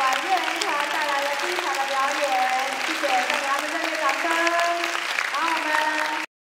谢谢谢管乐带